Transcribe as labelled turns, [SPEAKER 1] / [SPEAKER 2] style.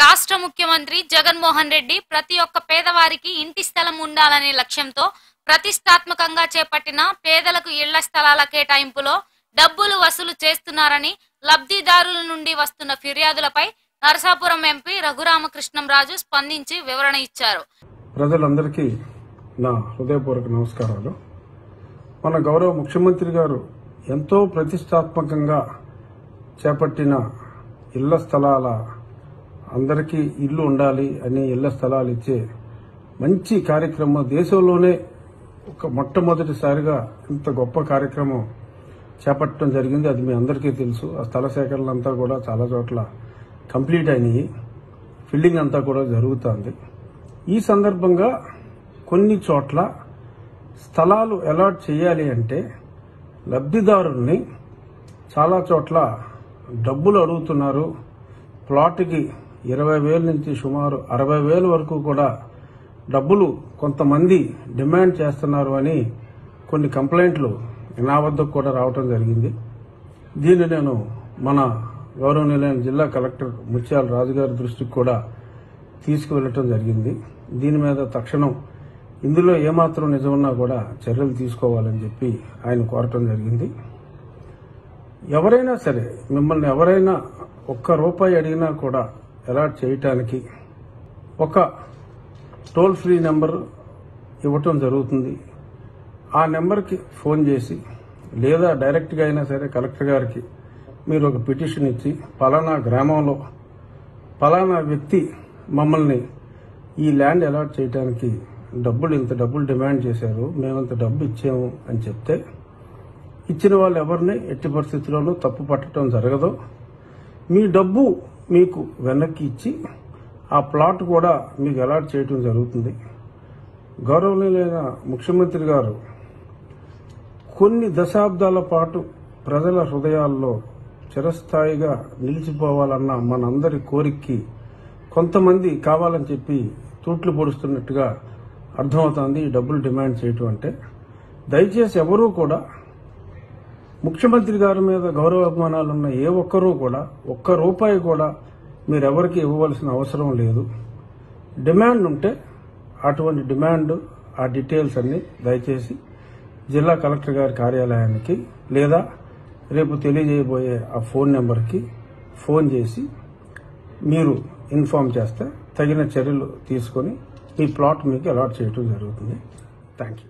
[SPEAKER 1] రాష్ట్ర ముఖ్యమంత్రి జగన్మోహన్ రెడ్డి ప్రతి ఒక్క పేదవారికి ఇంటి స్థలం ఉండాలనే లక్ష్యంతో ప్రతిష్టాత్మకంగా చేపట్టిన పేదలకు ఇళ్ళ స్థలాల కేటాయింపులో డబ్బులు వసూలు చేస్తున్నారని లబ్ధిదారుల నుండి వస్తున్న ఫిర్యాదులపై నరసాపురం ఎంపీ రఘురామకృష్ణంరాజు స్పందించి వివరణ ఇచ్చారు.
[SPEAKER 2] ప్రజలందరికీ నా హృదయపూర్వక నమస్కారాలు. మన గౌరవ ముఖ్యమంత్రి గారు ఎంతో ప్రతిష్టాత్మకంగా చేపట్టిన ఇళ్ళ స్థలాల అందరికీ ఇల్లు ఉండాలి అని ఇళ్ళ స్థలాలు ఇచ్చే మంచి కార్యక్రమం. దేశంలోనే ఒక మొట్టమొదటిసారిగా ఇంత గొప్ప కార్యక్రమం చేపట్టడం జరిగింది. అది మీ అందరికీ తెలుసు. ఆ స్థల సేకరణ అంతా కూడా చాలా చోట్ల కంప్లీట్ అయినాయి. ఫిల్లింగ్ అంతా కూడా జరుగుతోంది. ఈ సందర్భంగా కొన్ని చోట్ల స్థలాలు అలాట్ చేయాలి అంటే లబ్ధిదారుల్ని చాలా చోట్ల డబ్బులు అడుగుతున్నారు. ప్లాట్కి ఇరవై వేల నుంచి సుమారు అరవై వేల వరకు కూడా డబ్బులు కొంతమంది డిమాండ్ చేస్తున్నారు అని కొన్ని కంప్లైంట్లు నా వద్దకు కూడా రావటం జరిగింది. దీన్ని నేను మన గౌరవనీయులైన జిల్లా కలెక్టర్ ముత్యాల రాజుగారి దృష్టికి కూడా తీసుకువెళ్ళటం జరిగింది. దీని మీద తక్షణం ఇందులో ఏమాత్రం నిజమున్నా కూడా చర్యలు తీసుకోవాలని చెప్పి ఆయన కోరటం జరిగింది. ఎవరైనా సరే మిమ్మల్ని ఎవరైనా ఒక్క రూపాయి అడిగినా కూడా అలాట్ చేయటానికి ఒక టోల్ ఫ్రీ నెంబర్ ఇవ్వటం జరుగుతుంది. ఆ నెంబర్కి ఫోన్ చేసి లేదా డైరెక్ట్గా అయినా సరే కలెక్టర్ గారికి మీరు ఒక పిటిషన్ ఇచ్చి పలానా గ్రామంలో పలానా వ్యక్తి మమ్మల్ని ఈ ల్యాండ్ అలాట్ చేయడానికి డబ్బులు ఇంత డబ్బులు డిమాండ్ చేశారు మేమంత డబ్బు ఇచ్చాము అని చెప్తే ఇచ్చిన వాళ్ళు ఎవరిని ఎట్టి పరిస్థితుల్లోనూ తప్పు పట్టడం జరగదు. మీ డబ్బు మీకు వెనక్కి ఇచ్చి ఆ ప్లాట్ కూడా మీకు అలాట్ చేయటం జరుగుతుంది. గౌరవనీయులైన ముఖ్యమంత్రి గారు కొన్ని దశాబ్దాల పాటు ప్రజల హృదయాల్లో చిరస్థాయిగా నిలిచిపోవాలన్న మనందరి కోరికకి కొంతమంది కావాలని చెప్పి తూట్లు పొడుస్తున్నట్టుగా అర్థమవుతోంది ఈ డబ్బులు డిమాండ్ చేయటం అంటే. దయచేసి ఎవరూ కూడా ముఖ్యమంత్రి గారి మీద గౌరవ అభిమానాలు ఉన్న ఏ ఒక్కరూ కూడా ఒక్క రూపాయి కూడా మీరెవరికి ఇవ్వవలసిన అవసరం లేదు. డిమాండ్ ఉంటే అటువంటి డిమాండ్ ఆ డీటెయిల్స్ అన్ని దయచేసి జిల్లా కలెక్టర్ గారి కార్యాలయానికి లేదా రేపు తెలియజేయబోయే ఆ ఫోన్ నెంబర్కి ఫోన్ చేసి మీరు ఇన్ఫామ్ చేస్తే తగిన చర్యలు తీసుకొని మీ ప్లాట్ మీకు అలాట్ చేయడం జరుగుతుంది. Thank you.